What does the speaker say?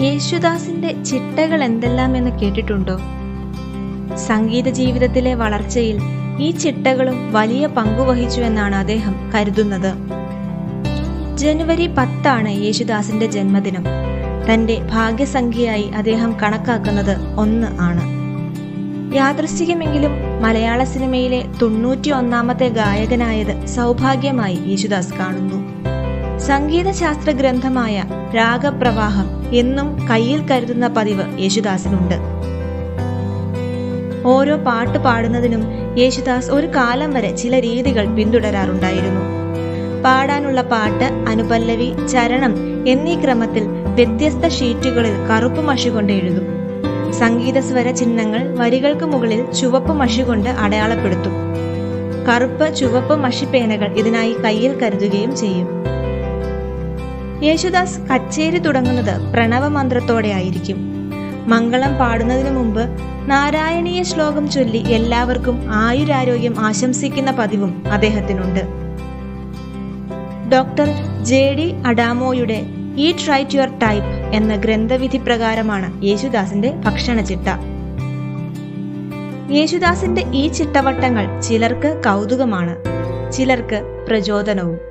യേശുദാസിന്റെ ചിട്ടകൾ എന്തെല്ലാം എന്ന് കേട്ടിട്ടുണ്ടോ? സംഗീത ജീവിതത്തിലെ വളർച്ചയിൽ ഈ ചിട്ടകളും വലിയ പങ്കുവഹിച്ചു എന്നാണ് അദ്ദേഹം കരുതുന്നത്. ജനുവരി പത്താണ് യേശുദാസിന്റെ ജന്മദിനം. തന്റെ ഭാഗ്യസംഖ്യയായി അദ്ദേഹം കണക്കാക്കുന്നത് ഒന്ന് ആണ്. യാദൃശ്ചികമെങ്കിലും മലയാള സിനിമയിലെ തൊണ്ണൂറ്റി ഒന്നാമത്തെ ഗായകനായത് സൗഭാഗ്യമായി യേശുദാസ് കാണുന്നു. സംഗീതശാസ്ത്ര ഗ്രന്ഥമായ രാഗപ്രവാഹം എന്നും കയ്യിൽ കരുതുന്ന പതിവ് യേശുദാസിനുണ്ട്. ഓരോ പാട്ട് പാടുന്നതിനും യേശുദാസ് ഒരു കാലം വരെ ചില രീതികൾ പിന്തുടരാറുണ്ടായിരുന്നു. പാടാനുള്ള പാട്ട് അനുപല്ലവി ചരണം എന്നീ ക്രമത്തിൽ വ്യത്യസ്ത ഷീറ്റുകളിൽ കറുപ്പ് മഷി കൊണ്ട് എഴുതും. സംഗീത സ്വര ചിഹ്നങ്ങൾ വരികൾക്ക് മുകളിൽ ചുവപ്പ് മഷി കൊണ്ട് അടയാളപ്പെടുത്തും. കറുപ്പ് ചുവപ്പ് മഷിപ്പേനകൾ ഇതിനായി കയ്യിൽ കരുതുകയും ചെയ്യും. യേശുദാസ് കച്ചേരി തുടങ്ങുന്നത് പ്രണവമന്ത്രത്തോടെ ആയിരിക്കും മംഗളം പാടുന്നതിനു മുമ്പ് നാരായണീയ ശ്ലോകം ചൊല്ലി എല്ലാവർക്കും ആയുരാരോഗ്യം ആശംസിക്കുന്ന പതിവും അദ്ദേഹത്തിനുണ്ട്. ഡോക്ടർ ജെ ഡി അഡാമോയുടെ ഈറ്റ് റൈറ്റ് യുവർ ടൈപ്പ് എന്ന ഗ്രന്ഥവിധി പ്രകാരമാണ് യേശുദാസിന്റെ ഭക്ഷണ ചിട്ട യേശുദാസിന്റെ ഈ ചിട്ടവട്ടങ്ങൾ ചിലർക്ക് കൗതുകമാണ് ചിലർക്ക് പ്രചോദനവും.